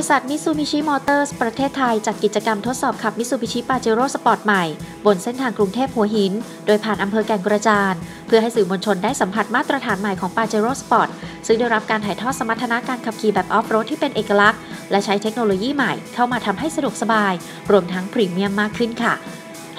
ริษัทมิ t ซูบิชิมอเตอร์สประเทศไทยจัดกิจกรรมทดสอบขับมิ t ซูบิชิปาเจโร่สปอร์ตใหม่ บนเส้นทางกรุงเทพหัวหิน โดยผ่านอำเภอแก่งกระจาน เพื่อให้สื่อมวลชนได้สัมผัสมาตรฐานใหม่ของปาเจโร่สปอร์ตซึ่งได้รับการถ่ายทอดสมรรถนะการขับขี่แบบออฟโรดที่เป็นเอกลักษณ์ และใช้เทคโนโลยีใหม่เข้ามาทำให้สะดวกสบาย รวมทั้งพรีเมียมมากขึ้นค่ะ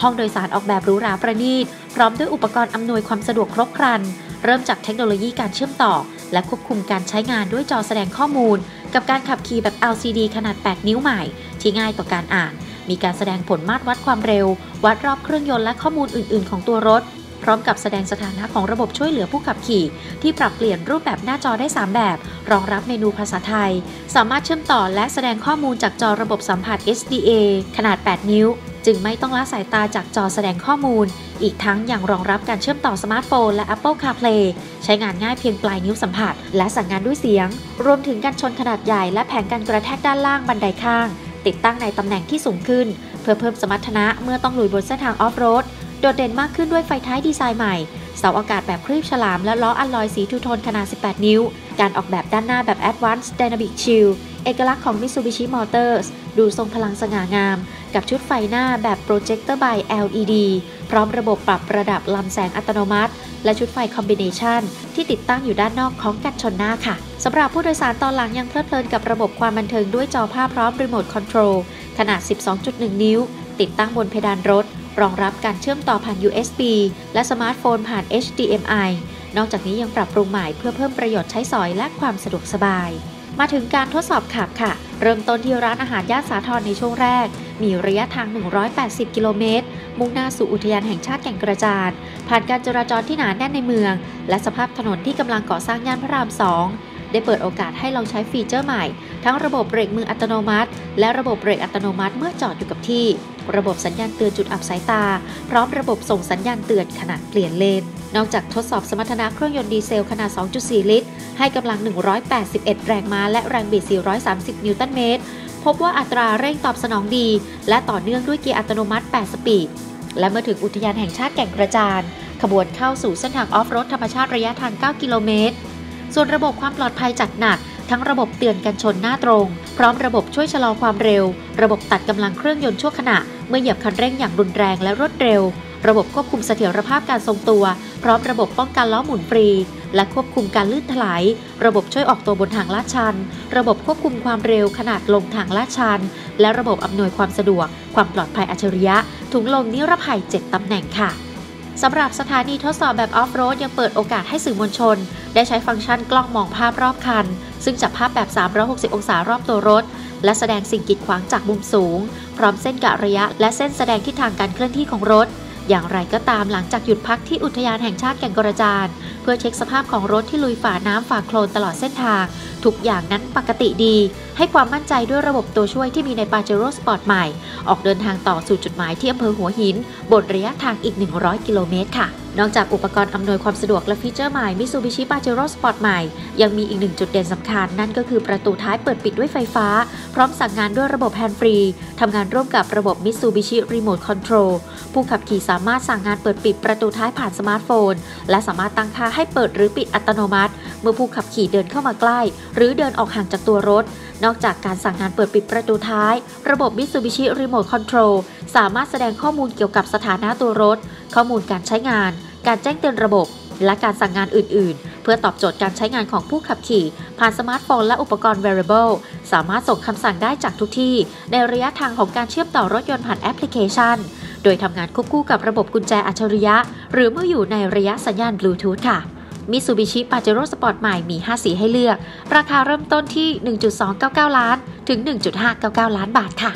ห้องโดยสารออกแบบหรูหราประณีตพร้อมด้วยอุปกรณ์อำนวยความสะดวกครบครัน เริ่มจากเทคโนโลยีการเชื่อมต่อ และควบคุมการใช้งานด้วยจอแสดงข้อมูล กับการขับขี่แบบ LCD ขนาด 8 นิ้วใหม่ ที่ง่ายต่อการอ่าน มีการแสดงผลมาตรวัดความเร็ว วัดรอบเครื่องยนต์และข้อมูลอื่น ๆ ของตัวรถ พร้อมกับแสดงสถานะของระบบช่วยเหลือผู้ขับขี่ ที่ปรับเปลี่ยนรูปแบบหน้าจอได้ 3 แบบ รองรับเมนูภาษาไทย สามารถเชื่อมต่อและแสดงข้อมูลจากจอระบบสัมผัส SDA ขนาด 8 นิ้ว จึงไม่ต้องละสายตาจากจอแสดงข้อมูล อีกทั้งยังรองรับการเชื่อมต่อสมาร์ทโฟนและ Apple CarPlay ใช้งานง่ายเพียงปลายนิ้วสัมผัส และสั่งงานด้วยเสียง รวมถึงกันชนขนาดใหญ่และแผงกันกระแทกด้านล่างบันไดข้าง ติดตั้งในตำแหน่งที่สูงขึ้น เพื่อเพิ่มสมรรถนะเมื่อต้องลุยบนเส้นทางออฟโรดโดดเด่นมากขึ้นด้วยไฟท้ายดีไซน์ใหม่เสาอากาศแบบครีบฉลามและล้ออัลลอยสีทูโทนขนาด 18 นิ้ว การออกแบบด้านหน้าแบบ Advanced Dynamic Shield เอกลักษณ์ของ Mitsubishi Motors ดูทรงพลังสง่างาม กับชุดไฟหน้าแบบ Projector Bi-LED พร้อมระบบปรับระดับลำแสงอัตโนมัติ และชุดไฟ combination ที่ติดตั้งอยู่ด้านนอกของกันชนหน้าค่ะสำหรับผู้โดยสารตอนหลังยังเพลิดเพลินกับระบบความบันเทิงด้วยจอภาพพร้อมรีโมทคอนโทรลขนาด 12.1 นิ้ว ติดตั้งบนเพดานรถ รองรับการเชื่อมต่อผ่าน USB และสมาร์ทโฟนผ่าน HDMI นอกจากนี้ยังปรับปรุงใหม่เพื่อเพิ่มประโยชน์ใช้สอยและความสะดวกสบาย มาถึงการทดสอบขับค่ะ เริ่มต้นที่ร้านอาหารย่านสาทรในช่วงแรก มีระยะทาง 180 กิโลเมตร มุ่งหน้าสู่อุทยานแห่งชาติแก่งกระจาน ผ่านการจราจรที่หนาแน่นในเมือง และสภาพถนนที่กำลังก่อสร้างย่านพระราม2ได้เปิดโอกาสให้ลองใช้ฟีเจอร์ใหม่ ทั้งระบบเบรกมืออัตโนมัติ และระบบเบรกอัตโนมัติเมื่อจอดอยู่กับที่ ระบบสัญญาณเตือนจุดอับสายตา พร้อมระบบส่งสัญญาณเตือนขณะเปลี่ยนเลน นอกจากทดสอบสมรรถนะเครื่องยนต์ดีเซลขนาด 2.4 ลิตร ให้กำลัง 181 แรงม้า และแรงบิด 430 นิวตันเมตร พบว่าอัตราเร่งตอบสนองดี และต่อเนื่องด้วยเกียร์อัตโนมัติ 8 สปีด และเมื่อถึงอุทยานแห่งชาติแก่งกระจาน ขบวนเข้าสู่เส้นทางออฟโรดธรรมชาติระยะทาง 9 กิโลเมตร ส่วนระบบความปลอดภัยจัดหนัก ทั้งระบบเตือนกันชนหน้าตรง พร้อมระบบช่วยชะลอความเร็ว ระบบตัดกำลังเครื่องยนต์ชั่วขณะ เมื่อเหยียบคันเร่งอย่างรุนแรงและรวดเร็ว ระบบควบคุมเสถียรภาพการทรงตัว พร้อมระบบป้องกันล้อหมุนฟรี และควบคุมการลื่นถลาย ระบบช่วยออกตัวบนทางลาดชัน ระบบควบคุมความเร็วขนาดลงทางลาดชัน และระบบอำนวยความสะดวก ความปลอดภัยอัจฉริยะ ถุงลมนิรภัย 7ตำแหน่งค่ะสำหรับสถานีทดสอบแบบออฟโรดยังเปิดโอกาสให้สื่อมวลชน ได้ใช้ฟังก์ชันกล้องมองภาพรอบคัน ซึ่งจับภาพแบบ 360 องศารอบตัวรถ และแสดงสิ่งกีดขวางจากมุมสูง พร้อมเส้นกะระยะ และเส้นแสดงทิศทางการเคลื่อนที่ของรถ อย่างไรก็ตามหลังจากหยุดพักที่อุทยานแห่งชาติแก่งกระจาน เพื่อเช็คสภาพของรถที่ลุยฝ่าน้ำฝ่าโคลนตลอดเส้นทาง ทุกอย่างนั้นปกติดี ให้ความมั่นใจด้วยระบบตัวช่วยที่มีใน Pajero Sport ใหม่ ออกเดินทางต่อสู่จุดหมายที่อำเภอหัวหิน บนระยะทางอีก 100 กิโลเมตรค่ะ นอกจากอุปกรณ์อำนวยความสะดวกและฟีเจอร์ใหม่ Mitsubishi Pajero Sport ใหม่ ยังมีอีกหนึ่งจุดเด่นสำคัญ นั่นก็คือประตูท้ายเปิดปิดด้วยไฟฟ้า พร้อมสั่งงานด้วยระบบ hands-free ทำงานร่วมกับระบบ Mitsubishi Remote Control ผู้ขับขี่สามารถสั่งงานเปิดปิดประตูท้ายผ่านสมาร์ทโฟน และสามารถตั้งค่าให้เปิดหรือปิดอัตโนมัติ เมื่อผู้ขับขี่เดินเข้ามาใกล้ หรือเดินออกห่างจากตัวรถ นอกจากการสั่งงานเปิดปิดประตูท้าย ระบบ Mitsubishi Remote Control สามารถแสดงข้อมูลเกี่ยวกับสถานะตัวรถ ข้อมูลการใช้งาน การแจ้งเตือนระบบ และการสั่งงานอื่น ๆ เพื่อตอบโจทย์การใช้งานของผู้ขับขี่ ผ่านสมาร์ทโฟนและอุปกรณ์ wearable สามารถส่งคำสั่งได้จากทุกที่ ในระยะทางของการเชื่อมต่อรถยนต์ผ่านแอปพลิเคชัน โดยทำงานควบคู่กับระบบกุญแจอัจฉริยะ หรือเมื่ออยู่ในระยะสัญญาณบลูทูธค่ะ มิตซูบิชิปาเจโร่สปอร์ตใหม่มี 5 สีให้เลือก ราคาเริ่มต้นที่ 1.299 ล้าน ถึง 1.599 ล้านบาทค่ะ